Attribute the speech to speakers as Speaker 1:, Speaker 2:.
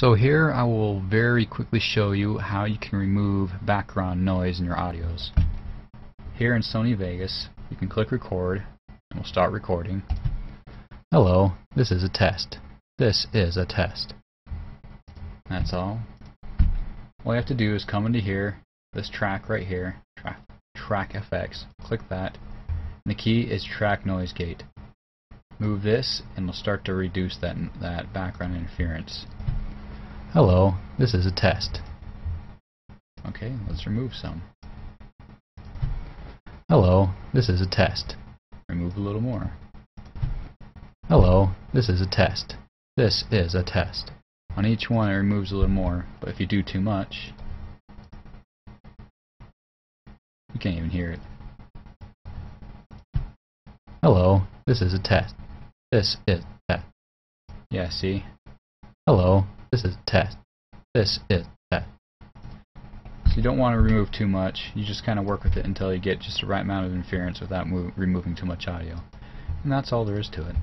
Speaker 1: So here I will very quickly show you how you can remove background noise in your audios. Here in Sony Vegas, you can click record and we'll start recording. Hello, this is a test. This is a test. That's all. All you have to do is come into here, this track right here, track, track click that, and the key is track noise gate. Move this and we'll start to reduce that, that background interference. Hello, this is a test. Okay, let's remove some. Hello, this is a test. Remove a little more. Hello, this is a test. This is a test. On each one it removes a little more, but if you do too much, you can't even hear it. Hello, this is a test. This is a test. Yeah, see? Hello, this is test. This is test. So you don't want to remove too much. You just kind of work with it until you get just the right amount of interference without removing too much audio. And that's all there is to it.